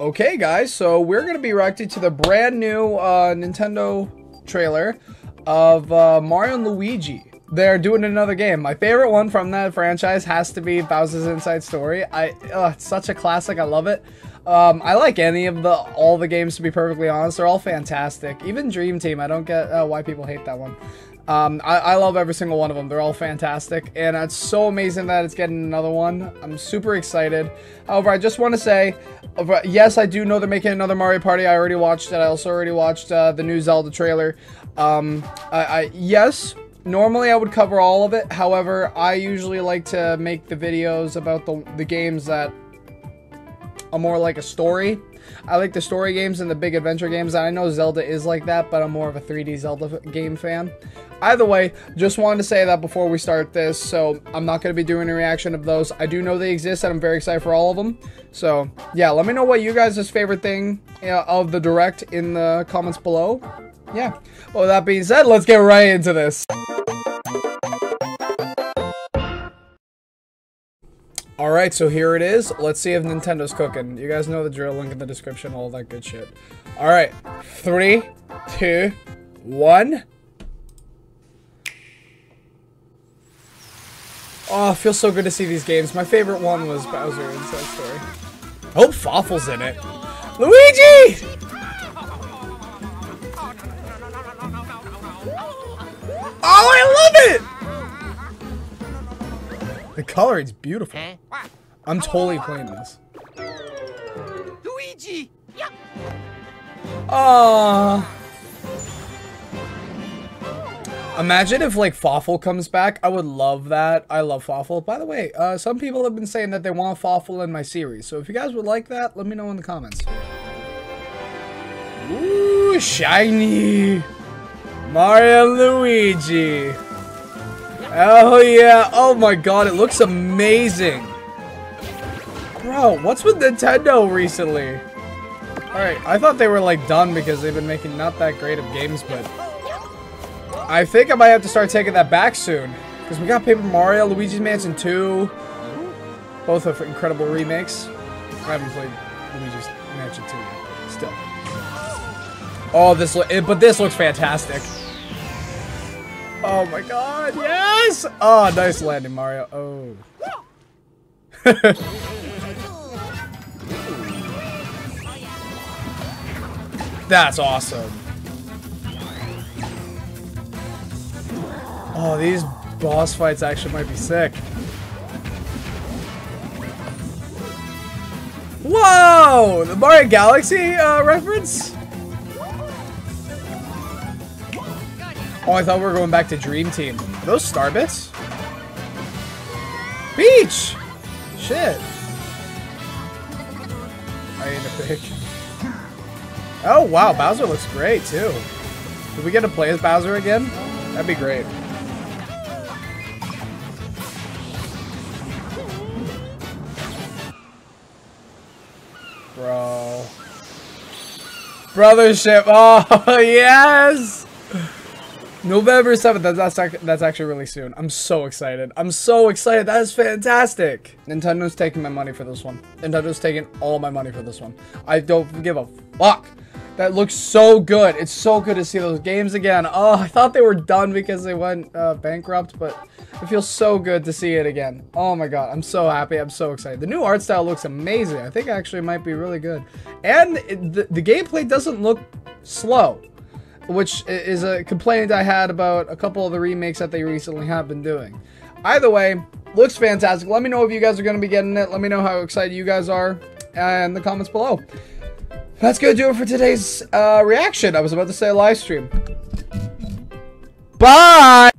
Okay, guys, so we're going to be reacting to the brand new uh, Nintendo trailer of uh, Mario and Luigi. They're doing another game. My favorite one from that franchise has to be Bowser's Inside Story. I, uh, it's such a classic. I love it. Um, I like any of the all the games to be perfectly honest. They're all fantastic. Even Dream Team. I don't get uh, why people hate that one. Um, I, I, love every single one of them. They're all fantastic, and it's so amazing that it's getting another one. I'm super excited. However, I just want to say, uh, yes, I do know they're making another Mario Party. I already watched it. I also already watched uh, the new Zelda trailer. Um, I, I, yes, normally I would cover all of it. However, I usually like to make the videos about the, the games that are more like a story. I like the story games and the big adventure games. I know Zelda is like that, but I'm more of a 3D Zelda game fan. Either way, just wanted to say that before we start this, so I'm not going to be doing a reaction of those. I do know they exist, and I'm very excited for all of them. So, yeah, let me know what you guys' favorite thing uh, of the Direct in the comments below. Yeah. Well, that being said, let's get right into this. Alright, so here it is. Let's see if Nintendo's cooking. You guys know the drill, link in the description, all that good shit. Alright, three, two, one. Oh, feels so good to see these games. My favorite one was Bowser Inside Story. I hope Fawful's in it. Luigi! Oh, I love it! Coloring's beautiful. I'm totally playing this. Luigi! Aww. Imagine if like Fawful comes back. I would love that. I love Fawful. By the way, uh, some people have been saying that they want Fawful in my series. So if you guys would like that, let me know in the comments. Ooh, shiny. Mario Luigi. Oh yeah. Oh my god, it looks amazing. Bro, what's with Nintendo recently? Alright, I thought they were like done because they've been making not that great of games, but I think I might have to start taking that back soon. Because we got Paper Mario, Luigi's Mansion 2. Both are incredible remakes. I haven't played Luigi's Mansion 2 yet. Still. Oh, this eh, but this looks fantastic. Oh my god, yes! Oh, nice landing, Mario. Oh. That's awesome. Oh, these boss fights actually might be sick. Whoa! The Mario Galaxy uh, reference? Oh, I thought we were going back to Dream Team. Are those Starbits? Beach! Shit. I need a pick. Oh, wow. Bowser looks great, too. Did we get to play as Bowser again? That'd be great. Bro. Brothership. Oh, yes! November 7th. That's, that's, that's actually really soon. I'm so excited. I'm so excited. That is fantastic. Nintendo's taking my money for this one. Nintendo's taking all my money for this one. I don't give a fuck. That looks so good. It's so good to see those games again. Oh, I thought they were done because they went uh, bankrupt, but it feels so good to see it again. Oh my god, I'm so happy. I'm so excited. The new art style looks amazing. I think actually might be really good. And it, the, the gameplay doesn't look slow, which is a complaint I had about a couple of the remakes that they recently have been doing. Either way, looks fantastic. Let me know if you guys are going to be getting it. Let me know how excited you guys are in the comments below. That's gonna do it for today's uh, reaction. I was about to say live stream. Bye!